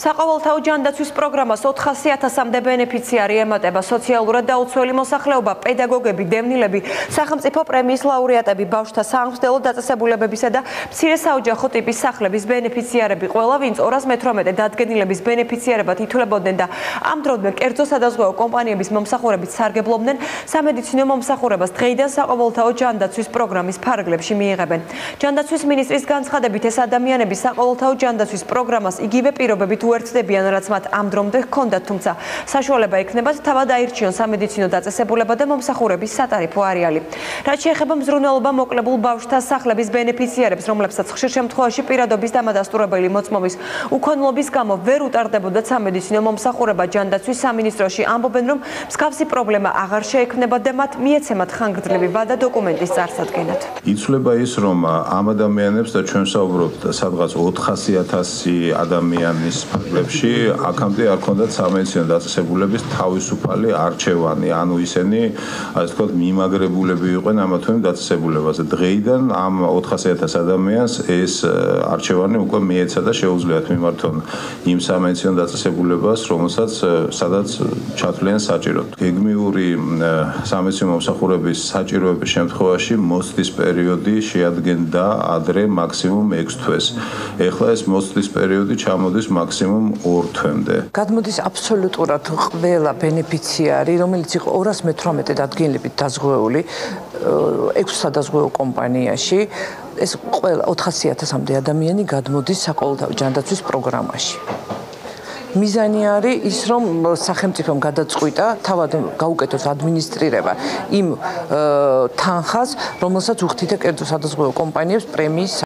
საყოველთაო ჯანდაცვის პროგრამას 400.000-მდე ბენეფიციარი ემატება სოციალურად დაუცველი მოსახლეობა, პედაგოგები, დევნილები, სახელმწიფო პრემიის ლაურეატები, ბავშვთა საამხსნელო დაწესებულებებისა და მცირე საოჯახო ტიპის სახლების ბენეფიციარები, ყველა ვინც 218 დადგენილების ბენეფიციარებად ითვლებოდნენ და ამ დროინდ კერძო სადაზღვევო კომპანიების მომსახურებით სარგებლობდნენ, სამედიცინო მომსახურებას დღეიდან საყოველთაო ჯანდაცვის პროგრამის ფარგლებში მიიღებენ. ჯანდაცვის მინისტრის განცხადებით ეს ადამიანები საყოველთაო ჯანდაცვის პროგრამას იგივე პირობებით უერთდებიან, რაც მათ ამ დრომდე ჰქონდათ, თუმცა საშუალება ექნებათ თავად აირჩიონ სამედიცინო დაწესებულება და მომსახურების სატარიფო არეალი. რაც შეეხება მზრუნველობა მოკლებულ ბავშვთა სახლების ბენეფიციარებს, რომლებსაც ხშირ შემთხვევაში პირადობის დამადასტურებელი მოწმობის უქონლობის გამო ვერ უტარდებოდათ სამედიცინო მომსახურება ჯანდაცვის სამინისტროში, ამბობენ, რომ მსგავსი პრობლემა აღარ შეექმნებათ და მათ მიეცემათ ხანგრძლივი ვადა დოკუმენტის წარსადგენად. იცლება ის, რომ ამ ადამიანებს და ჩვენ საუბრობთ სადღაც 400.000 ადამიანის ფარგლებში აქამდე არ ქონდათ სამედიცინო დაწესებულების თავისუფალი არჩევანი, ანუ ისინი ასე ვთქვათ მიმაგრებულები იყვნენ ამა თუ იმ დაწესებულებაზე. დღეიდან ამ 400.000 ადამიანს ეს არჩევანი უკვე მიეცა და შეუძლიათ მიმართონ იმ სამედიცინო დაწესებულებას, რომელსაც სადაც ჩათვლიან საჭიროდ. გეგმიური სამედიცინო მომსახურების საჭიროების შემთხვევაში მოსდის პერიოდი შეადგენდა ადრე მაქსიმუმ 6 თვეს. ეხლა ეს მოსდის პერიოდი ჩამოდის მაქსიმუმ 2 თვემდე. გადმოდის აბსოლუტურად ყველა ბენეფიციარი, რომელიც იყო 218 დადგენილებით დაზღვეული 6 სადაზღვევო კომპანიაში, ეს ყველა 400.000-მდე ადამიანი გადმოდის საკოლტავ ჯანდაცვის პროგრამაში. მიზანი არის ის რომ სახელმწიფომ გადაწყვიტა თავად გაუკეთოს ადმინისტრირება იმ თანხას რომელსაც უხდიდა კერძო სადაზღვევო კომპანიებს პრემიის